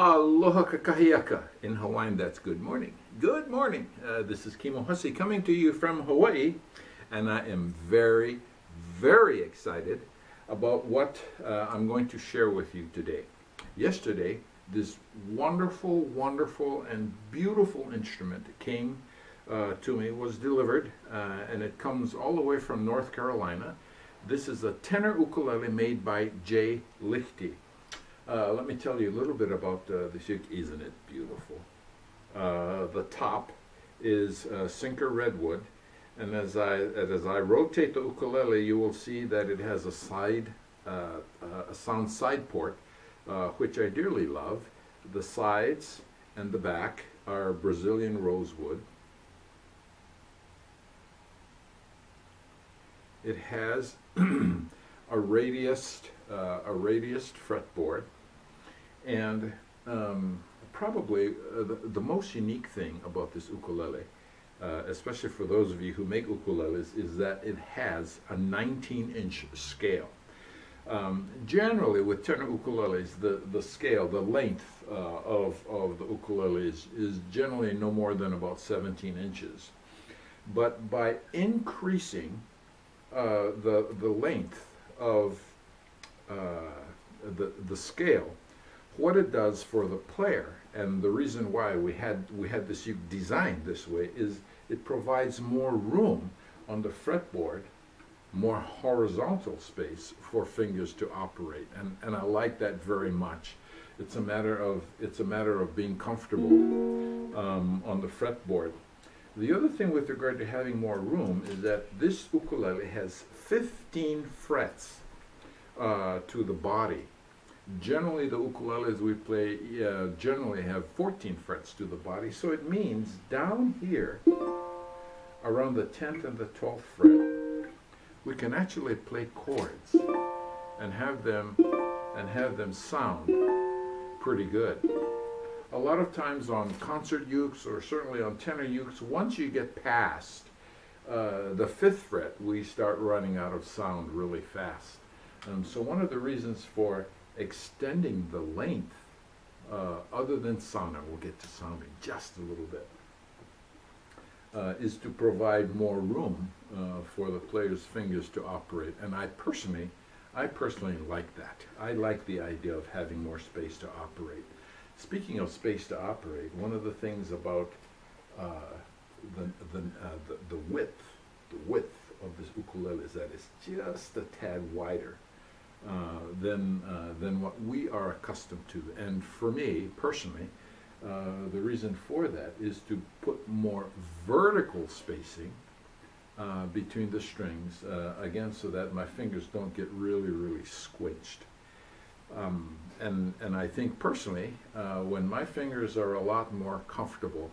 Aloha kakahiaka. In Hawaiian, that's good morning. Good morning. Uh, this is Kimo Hussey coming to you from Hawaii, and I am very, very excited about what uh, I'm going to share with you today. Yesterday, this wonderful, wonderful, and beautiful instrument came uh, to me, was delivered, uh, and it comes all the way from North Carolina. This is a tenor ukulele made by Jay Lichty. Uh, let me tell you a little bit about uh, this uke. Isn't it beautiful? Uh, the top is uh, sinker redwood, and as I as I rotate the ukulele, you will see that it has a side uh, uh, a sound side port, which I dearly love. The sides and the back are Brazilian rosewood. It has a radiused a radiused fretboard and um, probably uh, the, the, most unique thing about this ukulele, uh, especially for those of you who make ukuleles, is that it has a 19 inch scale. Um, generally, with tenor ukuleles, the, the scale, the length uh, of, of the ukulele is, is generally no more than about 17 inches. But by increasing uh, the, the length of uh, the, the scale, what it does for the player, and the reason why we had we had this designed this way is it provides more room on the fretboard, more horizontal space for fingers to operate, and and I like that very much. It's a matter of it's a matter of being comfortable um, on the fretboard. The other thing with regard to having more room is that this ukulele has 15 frets uh, to the body Generally, the ukuleles we play uh, generally have 14 frets to the body, so it means down here, around the 10th and the 12th fret, we can actually play chords and have them and have them sound pretty good. A lot of times on concert ukes or certainly on tenor ukes, once you get past uh, the fifth fret, we start running out of sound really fast. Um, so one of the reasons for extending the length uh, other than sound, we'll get to sounding just a little bit, uh, is to provide more room uh, for the player's fingers to operate. And I personally, I personally like that. I like the idea of having more space to operate. Speaking of space to operate, one of the things about uh, the, the, uh, the, the width, the width of this ukulele is that it's just a tad wider uh, than, uh, than what we are accustomed to. And for me, personally, uh, the reason for that is to put more vertical spacing uh, between the strings, uh, again, so that my fingers don't get really, really squinched. Um, and, and I think personally, when my fingers are a lot more comfortable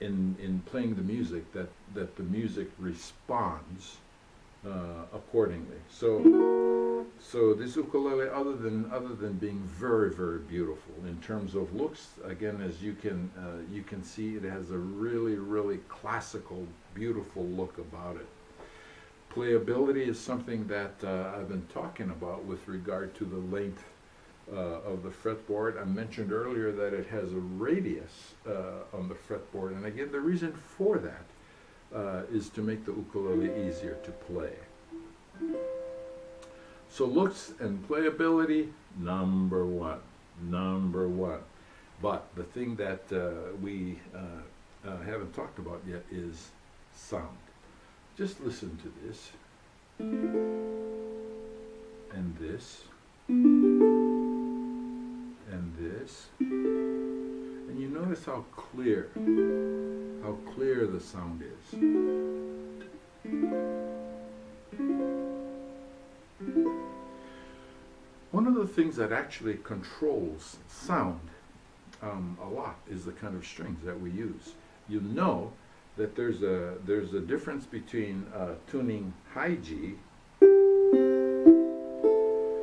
in, in playing the music, that, that the music responds accordingly. So, so this ukulele, other than other than being very very beautiful in terms of looks, again as you can uh, you can see, it has a really really classical, beautiful look about it. Playability is something that uh, I've been talking about with regard to the length uh, of the fretboard. I mentioned earlier that it has a radius uh, on the fretboard, and again, the reason for that uh, is to make the ukulele easier to play. So looks and playability, number one, number one. But the thing that uh, we uh, uh, haven't talked about yet is sound. Just listen to this, and this, and this, and you notice how clear how clear the sound is. One of the things that actually controls sound um, a lot is the kind of strings that we use. You know that there's a there's a difference between uh, tuning high G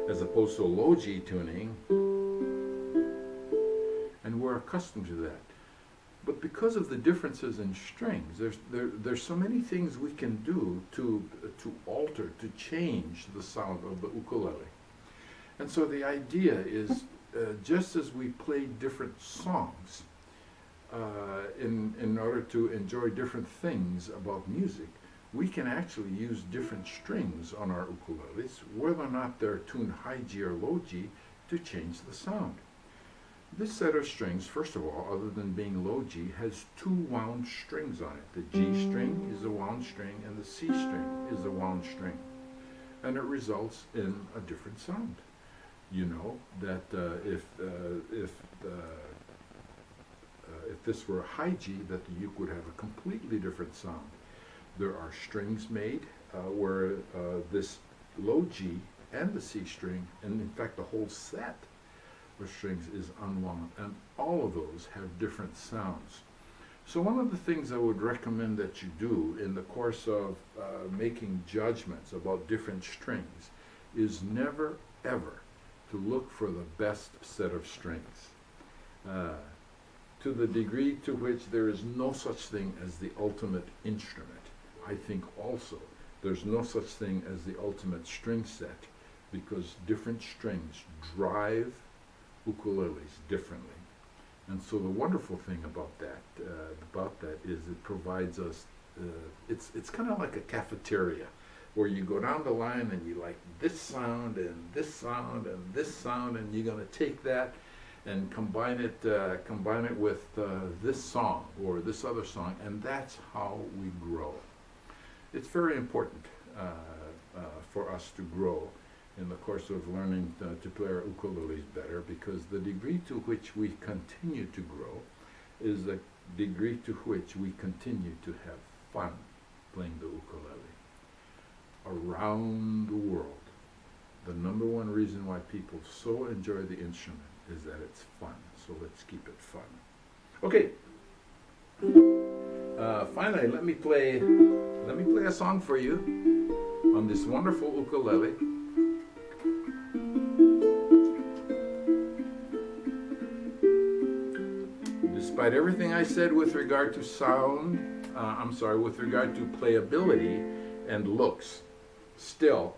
as opposed to low G tuning, we're accustomed to that. But because of the differences in strings, there's, there, there's so many things we can do to, to alter, to change the sound of the ukulele. And so the idea is uh, just as we play different songs uh, in, in order to enjoy different things about music, we can actually use different strings on our ukuleles, whether or not they're tuned high G or low G, to change the sound. This set of strings, first of all, other than being low G, has two wound strings on it. The G string is a wound string and the C string is a wound string. And it results in a different sound. You know that uh, if, uh, if, uh, uh, if this were a high G, that the uke would have a completely different sound. There are strings made uh, where uh, this low G and the C string, and in fact the whole set strings is unwound, and all of those have different sounds. So one of the things I would recommend that you do in the course of uh, making judgments about different strings is never ever to look for the best set of strings. Uh, to the degree to which there is no such thing as the ultimate instrument, I think also there's no such thing as the ultimate string set because different strings drive ukuleles differently. And so the wonderful thing about that, uh, about that is it provides us, uh, it's, it's kind of like a cafeteria where you go down the line and you like this sound and this sound and this sound and you're going to take that and combine it, uh, combine it with uh, this song or this other song and that's how we grow. It's very important uh, uh, for us to grow in the course of learning uh, to play our ukuleles better because the degree to which we continue to grow is the degree to which we continue to have fun playing the ukulele. Around the world, the number one reason why people so enjoy the instrument is that it's fun. So let's keep it fun. Okay. Uh, finally, let me play. Let me play a song for you on this wonderful ukulele. Despite everything I said with regard to sound, uh, I'm sorry, with regard to playability and looks, still,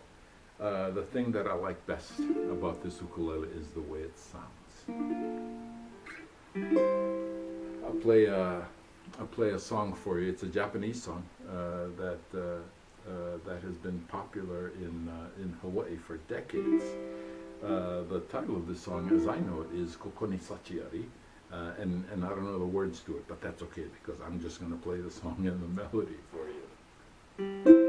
uh, the thing that I like best about this ukulele is the way it sounds. I'll play a, I'll play a song for you. It's a Japanese song uh, that uh, uh, that has been popular in uh, in Hawaii for decades. the title of this song, as I know it, is Kokoni Sachiari. Uh, and, and I don't know the words to it, but that's okay because I'm just going to play the song and the melody for you.